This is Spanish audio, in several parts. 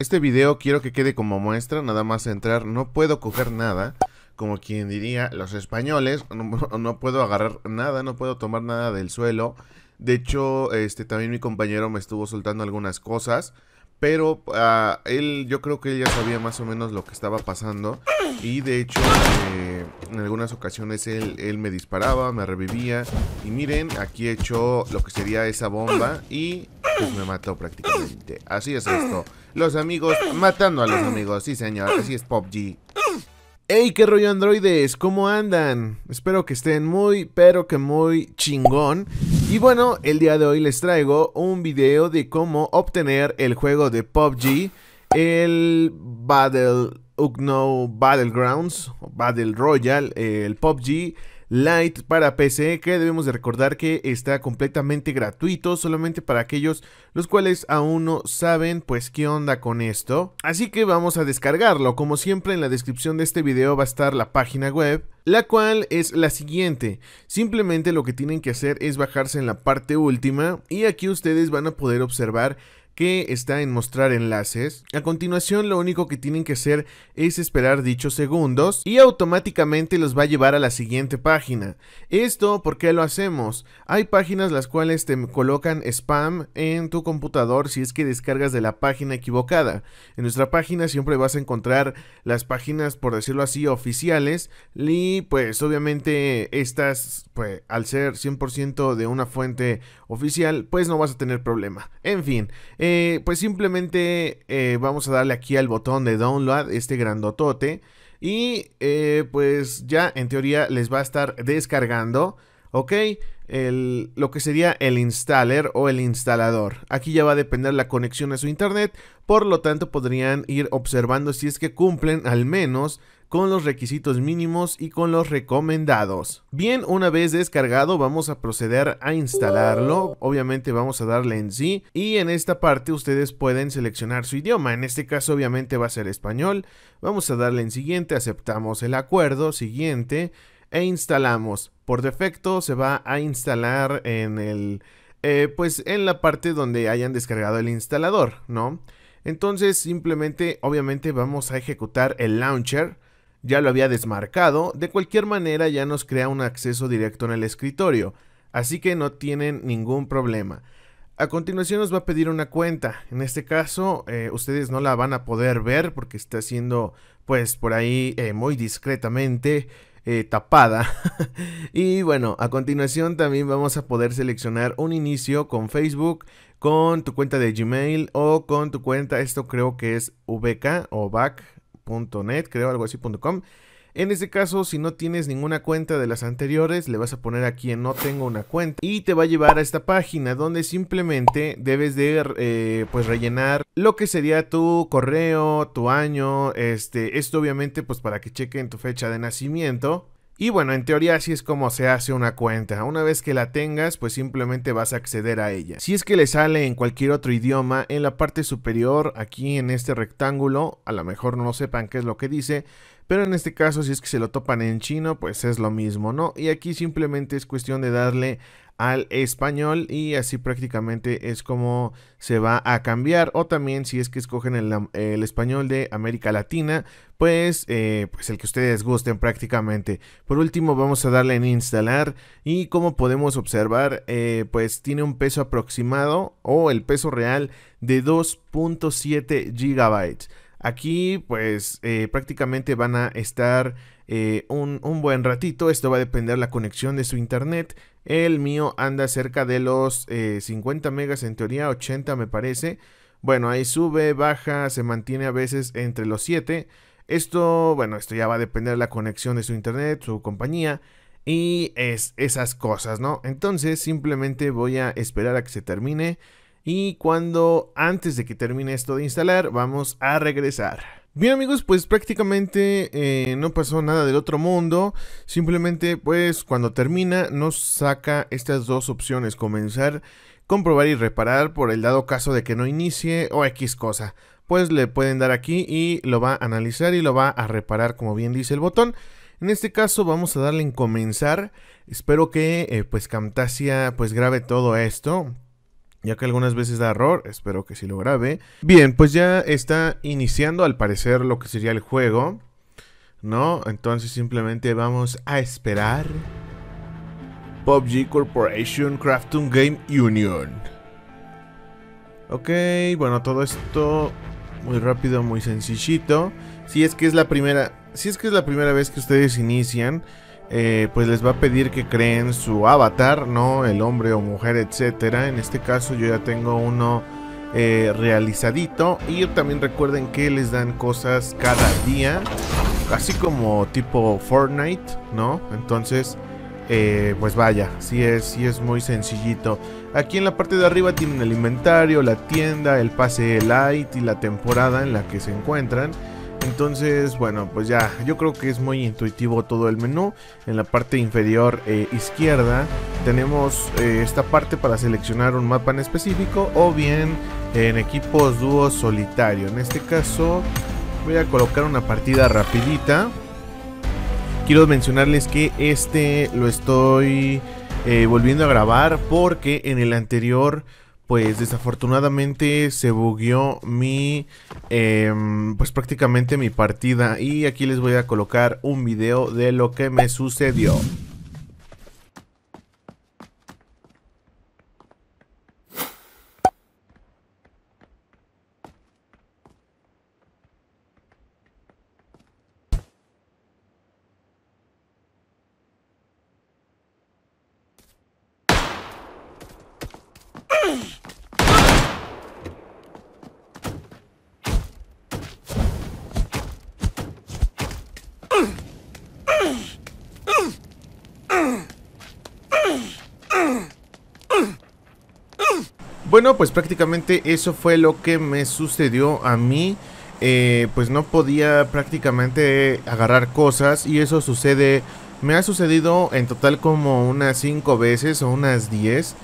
Este video quiero que quede como muestra, nada más entrar, no puedo coger nada, como quien diría los españoles, no, puedo agarrar nada, no puedo tomar nada del suelo. De hecho, este también mi compañero me estuvo soltando algunas cosas. Pero uh, él, yo creo que él ya sabía más o menos lo que estaba pasando. Y de hecho, eh, en algunas ocasiones él, él, me disparaba, me revivía. Y miren, aquí he hecho lo que sería esa bomba. Y pues me mató prácticamente. Así es esto. Los amigos matando a los amigos. Sí, señor. Así es PUBG. Hey, qué rollo androides, ¿cómo andan? Espero que estén muy, pero que muy chingón. Y bueno, el día de hoy les traigo un video de cómo obtener el juego de PUBG, el Battle Ugno Battlegrounds, Battle Royale, el PUBG Lite para PC que debemos de recordar que está completamente gratuito solamente para aquellos los cuales aún no saben pues qué onda con esto. Así que vamos a descargarlo. Como siempre en la descripción de este video va a estar la página web la cual es la siguiente. Simplemente lo que tienen que hacer es bajarse en la parte última y aquí ustedes van a poder observar que está en mostrar enlaces. A continuación lo único que tienen que hacer es esperar dichos segundos y automáticamente los va a llevar a la siguiente página. Esto, ¿por qué lo hacemos? Hay páginas las cuales te colocan spam en tu computador si es que descargas de la página equivocada. En nuestra página siempre vas a encontrar las páginas, por decirlo así, oficiales y pues obviamente estas, pues al ser 100% de una fuente oficial, pues no vas a tener problema. En fin, eh, pues simplemente eh, vamos a darle aquí al botón de download, este grandotote. Y eh, pues ya en teoría les va a estar descargando, ¿ok? El, lo que sería el installer o el instalador. Aquí ya va a depender la conexión a su internet, por lo tanto podrían ir observando si es que cumplen al menos con los requisitos mínimos y con los recomendados. Bien, una vez descargado vamos a proceder a instalarlo. Obviamente vamos a darle en sí y en esta parte ustedes pueden seleccionar su idioma. En este caso obviamente va a ser español. Vamos a darle en siguiente, aceptamos el acuerdo, siguiente e instalamos. Por defecto se va a instalar en el... Eh, pues en la parte donde hayan descargado el instalador, ¿no? Entonces simplemente obviamente vamos a ejecutar el launcher ya lo había desmarcado, de cualquier manera ya nos crea un acceso directo en el escritorio, así que no tienen ningún problema. A continuación nos va a pedir una cuenta, en este caso eh, ustedes no la van a poder ver porque está siendo pues por ahí eh, muy discretamente eh, tapada. y bueno, a continuación también vamos a poder seleccionar un inicio con Facebook, con tu cuenta de Gmail o con tu cuenta, esto creo que es VK o VAC, .net, creo, algo así.com. En este caso, si no tienes ninguna cuenta de las anteriores, le vas a poner aquí en no tengo una cuenta y te va a llevar a esta página donde simplemente debes de eh, pues rellenar lo que sería tu correo, tu año, este, esto obviamente pues para que chequen tu fecha de nacimiento. Y bueno, en teoría así es como se hace una cuenta. Una vez que la tengas, pues simplemente vas a acceder a ella. Si es que le sale en cualquier otro idioma, en la parte superior, aquí en este rectángulo, a lo mejor no sepan qué es lo que dice, pero en este caso si es que se lo topan en chino, pues es lo mismo, ¿no? Y aquí simplemente es cuestión de darle al español y así prácticamente es como se va a cambiar. O también si es que escogen el, español de América Latina pues, eh, pues el que ustedes gusten prácticamente. Por último vamos a darle en instalar y como podemos observar eh, pues tiene un peso aproximado o el peso real de 2.7 gigabytes Aquí pues eh, prácticamente van a estar un, un, buen ratito. Esto va a depender la conexión de su internet. El mío anda cerca de los 50 eh, megas, en teoría 80 me parece. Bueno, ahí sube, baja, se mantiene a veces entre los 7. Esto, bueno, esto ya va a depender de la conexión de su internet, su compañía y es esas cosas, ¿no? Entonces simplemente voy a esperar a que se termine y cuando antes de que termine esto de instalar vamos a regresar. Bien amigos, pues prácticamente eh, no pasó nada del otro mundo, simplemente pues cuando termina nos saca estas dos opciones, comenzar, comprobar y reparar por el dado caso de que no inicie o X cosa. Pues le pueden dar aquí y lo va a analizar y lo va a reparar como bien dice el botón. En este caso vamos a darle en comenzar, espero que eh, pues Camtasia pues grabe todo esto, ya que algunas veces da error, espero que sí lo grabe. Bien, pues ya está iniciando al parecer lo que sería el juego, ¿no? Entonces simplemente vamos a esperar. PUBG Corporation Crafton Game Union. Ok, bueno, todo esto muy rápido, muy sencillito. Si es que es la primera, si es que es la primera vez que ustedes inician, eh, pues les va a pedir que creen su avatar, ¿no? El hombre o mujer, etcétera. En este caso yo ya tengo uno eh, realizadito. Y también recuerden que les dan cosas cada día. Así como tipo Fortnite, ¿no? Entonces, eh, pues vaya, sí es, sí es muy sencillito. Aquí en la parte de arriba tienen el inventario, la tienda, el pase light y la temporada en la que se encuentran. Entonces, bueno, pues ya, yo creo que es muy intuitivo todo el menú. En la parte inferior eh, izquierda tenemos eh, esta parte para seleccionar un mapa en específico o bien en equipos dúo solitario. En este caso voy a colocar una partida rapidita. Quiero mencionarles que este lo estoy eh, volviendo a grabar porque en el anterior pues desafortunadamente se bugueó mi, em, pues prácticamente mi partida y aquí les voy a colocar un video de lo que me sucedió. Bueno, pues prácticamente eso fue lo que me sucedió a mí. Eh, pues no podía prácticamente agarrar cosas y eso sucede, me ha sucedido en total como unas 5 veces o unas 10.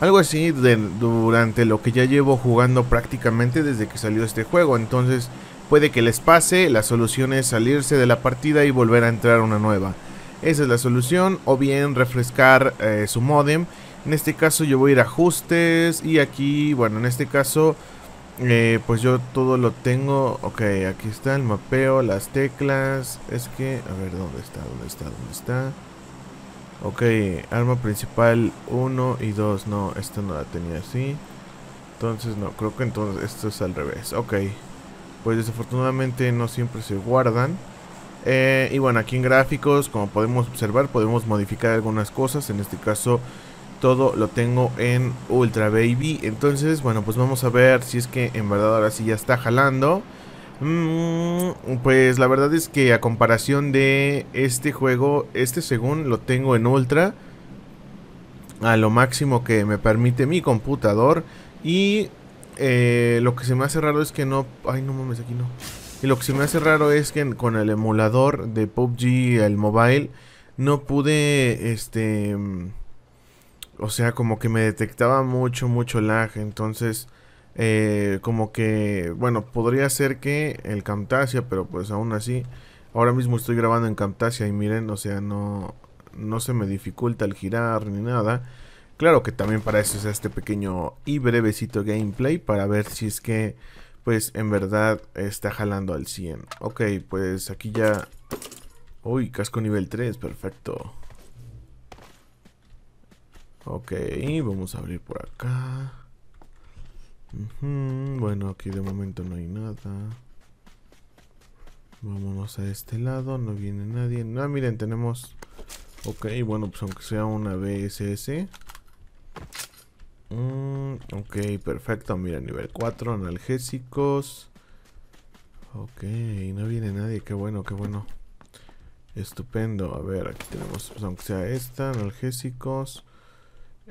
Algo así durante lo que ya llevo jugando prácticamente desde que salió este juego. Entonces puede que les pase, la solución es salirse de la partida y volver a entrar una nueva. Esa es la solución, o bien refrescar eh, su modem. En este caso yo voy a ir a ajustes y aquí, bueno, en este caso, eh, pues yo todo lo tengo. Ok, aquí está el mapeo, las teclas. Es que, a ver, ¿dónde está? ¿Dónde está? ¿Dónde está? Ok, arma principal 1 y 2. No, esta no la tenía así. Entonces, no, creo que entonces esto es al revés. Ok, pues desafortunadamente no siempre se guardan. Eh, y bueno, aquí en gráficos, como podemos observar, podemos modificar algunas cosas. En este caso, todo lo tengo en Ultra Baby. Entonces, bueno, pues vamos a ver si es que en verdad ahora sí ya está jalando. Mm, pues la verdad es que a comparación de este juego, este según lo tengo en ultra. A lo máximo que me permite mi computador. Y eh, lo que se me hace raro es que no... Ay, no mames, aquí no. Y lo que se me hace raro es que con el emulador de PUBG, el mobile, no pude, este... O sea, como que me detectaba mucho, mucho lag. Entonces eh, como que, bueno, podría ser que el Camtasia, pero pues aún así, ahora mismo estoy grabando en Camtasia y miren, o sea, no, no se me dificulta el girar ni nada. Claro que también para eso es este pequeño y brevecito gameplay para ver si es que, pues en verdad está jalando al 100. Ok, pues aquí ya... Uy, casco nivel 3, perfecto. Ok, vamos a abrir por acá. Bueno, aquí de momento no hay nada. Vámonos a este lado, no viene nadie. Ah, miren, tenemos... Ok, bueno, pues aunque sea una BSS. Mm, ok, perfecto. Mira, nivel 4, analgésicos. Ok, no viene nadie. Qué bueno, qué bueno. Estupendo. A ver, aquí tenemos, pues aunque sea esta, analgésicos.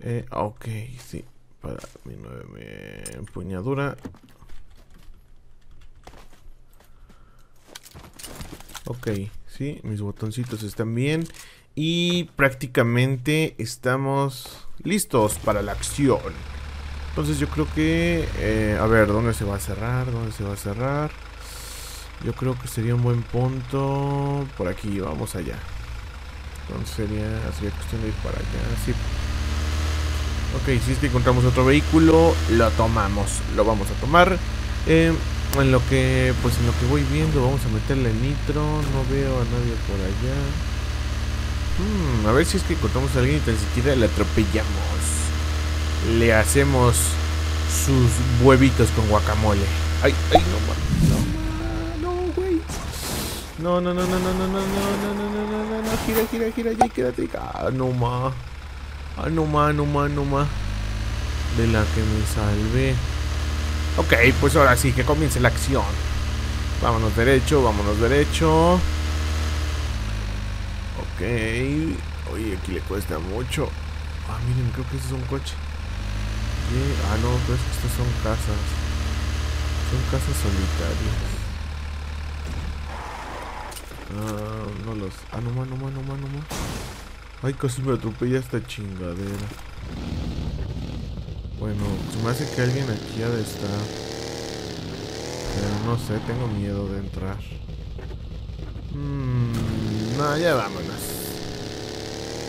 Eh, ok, sí para mi nueve empuñadura. Ok, sí, mis botoncitos están bien. Y prácticamente estamos listos para la acción. Entonces yo creo que... Eh, a ver, ¿dónde se va a cerrar? ¿Dónde se va a cerrar? Yo creo que sería un buen punto... Por aquí, vamos allá. Entonces sería, sería cuestión de ir para allá. Sí, Ok, si es que encontramos otro vehículo, lo tomamos. Lo vamos a tomar. Eh, en lo que, pues en lo que voy viendo, vamos a meterle nitro. No veo a nadie por allá. Hmm, a ver si es que encontramos a alguien y tan siquiera le atropellamos. Le hacemos sus huevitos con guacamole. Ay, ay, no, no, no, güey. No, no, no, no, no, no, no, no, no, no, no, no, no, gira, gira, gira, ya quédate. Ah, no ma. Ah, no ma, no ma, no ma. De la que me salvé. Ok, pues ahora sí, que comience la acción. Vámonos derecho, vámonos derecho. Ok. Oye, aquí le cuesta mucho. Ah, miren, creo que ese es un coche. Ah, no, pero es estas son casas. Son casas solitarias. Ah, no los... Ah, no más, no más, no más, no más. Ay, casi me atropella esta chingadera. Bueno, se me hace que alguien aquí ha de estar. Pero no sé, tengo miedo de entrar. Mmm, no, ya vámonos.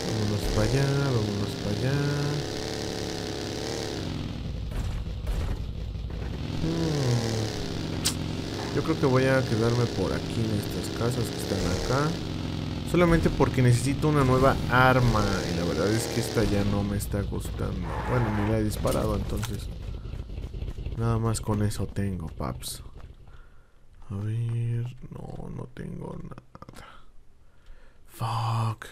Vámonos para allá, vámonos para allá. Hmm. Yo creo que voy a quedarme por aquí en estas casas que están acá. Solamente porque necesito una nueva arma. Y la verdad es que esta ya no me está gustando. Bueno, ni la he disparado, entonces. Nada más con eso tengo, paps. A ver. No, no tengo nada. Fuck.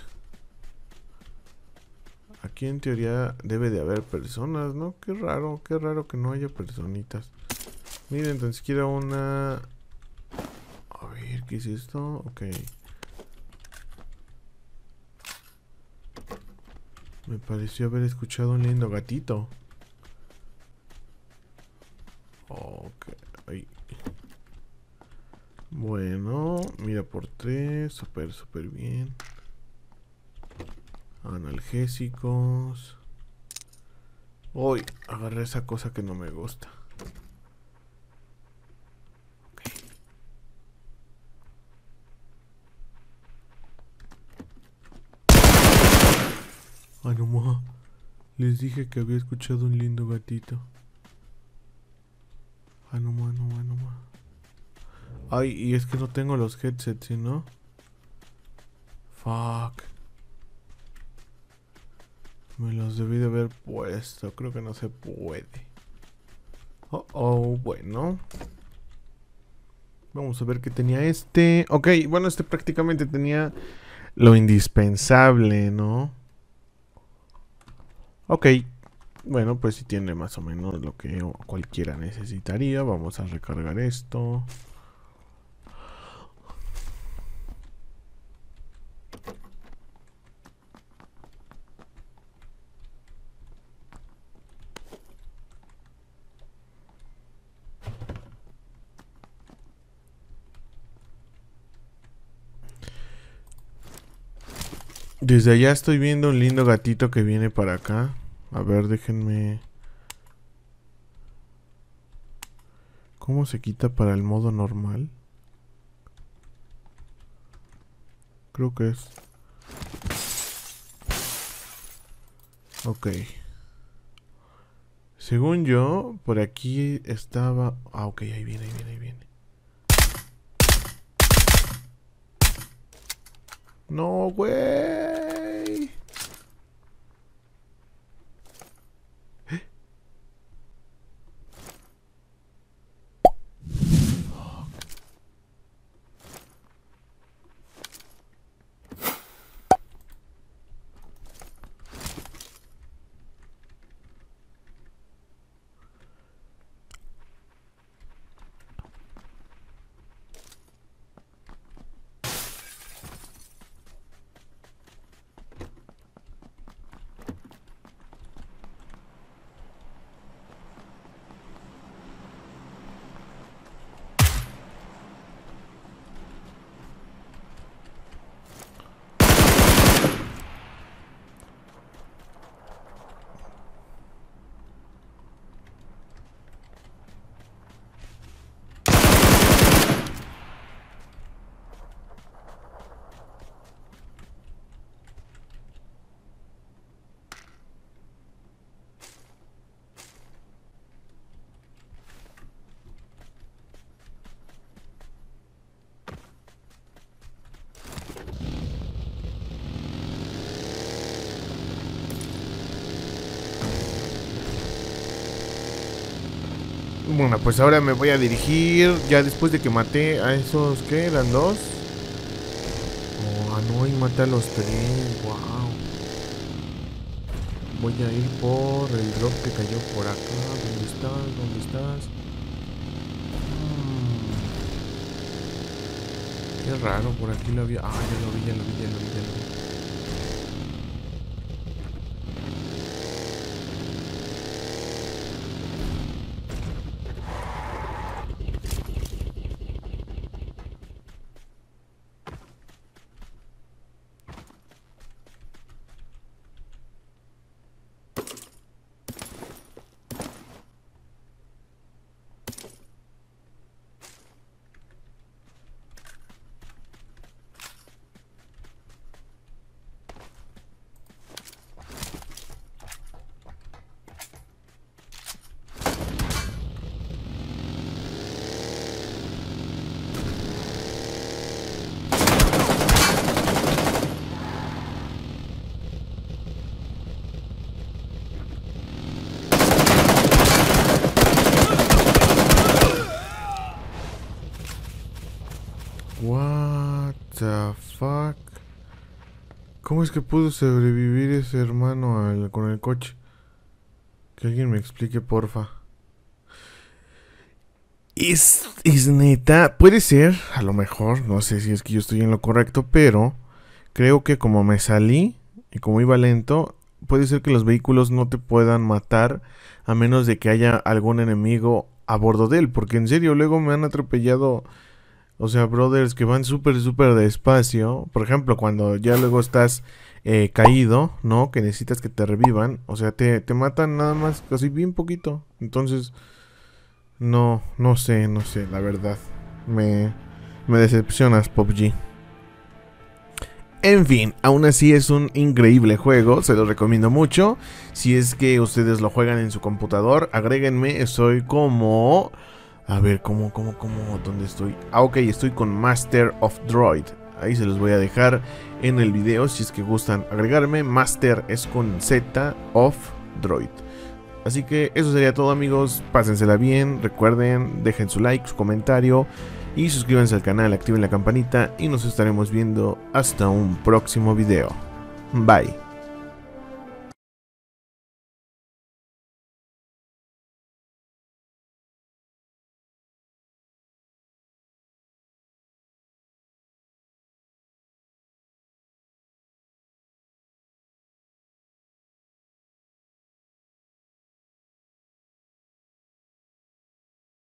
Aquí en teoría debe de haber personas, ¿no? Qué raro, qué raro que no haya personitas. Miren, tan siquiera una... A ver, ¿qué es esto? Ok. Me pareció haber escuchado un lindo gatito. Ok. Bueno, mira por tres. Súper, súper bien. Analgésicos. Uy, agarré esa cosa que no me gusta. No Les dije que había escuchado un lindo gatito. No más, no más, no más. Ay, y es que no tengo los headsets, ¿no? Fuck. Me los debí de haber puesto. Creo que no se puede. Oh, oh, bueno. Vamos a ver qué tenía este. Ok, bueno, este prácticamente tenía lo indispensable, ¿no? Ok, bueno, pues si tiene más o menos lo que cualquiera necesitaría. Vamos a recargar esto. Desde allá estoy viendo un lindo gatito que viene para acá. A ver, déjenme... ¿Cómo se quita para el modo normal? Creo que es... Ok. Según yo, por aquí estaba... Ah, ok, ahí viene, ahí viene, ahí viene. No, güey. Bueno, pues ahora me voy a dirigir, ya después de que maté a esos, ¿qué? ¿Eran dos? Oh, ah, no, y maté a los tres, wow. Voy a ir por el drop que cayó por acá. ¿Dónde estás? ¿Dónde estás? Hmm. Qué raro, por aquí lo había... Ah, ya lo vi, ya lo vi, ya lo vi, ya lo vi. What the fuck? ¿Cómo es que pudo sobrevivir ese hermano con el coche? Que alguien me explique, porfa. Es, es neta, puede ser, a lo mejor, no sé si es que yo estoy en lo correcto, pero creo que como me salí y como iba lento, puede ser que los vehículos no te puedan matar a menos de que haya algún enemigo a bordo de él, porque en serio luego me han atropellado o sea, brothers que van súper, súper despacio. Por ejemplo, cuando ya luego estás eh, caído, ¿no? Que necesitas que te revivan. O sea, te, te matan nada más, casi bien poquito. Entonces, no, no sé, no sé, la verdad. Me, me decepcionas, PUBG. En fin, aún así es un increíble juego, se lo recomiendo mucho. Si es que ustedes lo juegan en su computador, agréguenme, soy como... A ver, ¿cómo, cómo, cómo? ¿Dónde estoy? Ah, ok, estoy con Master of Droid. Ahí se los voy a dejar en el video si es que gustan agregarme. Master es con Z of Droid. Así que eso sería todo amigos, pásensela bien, recuerden, dejen su like, su comentario y suscríbanse al canal, activen la campanita y nos estaremos viendo hasta un próximo video. Bye.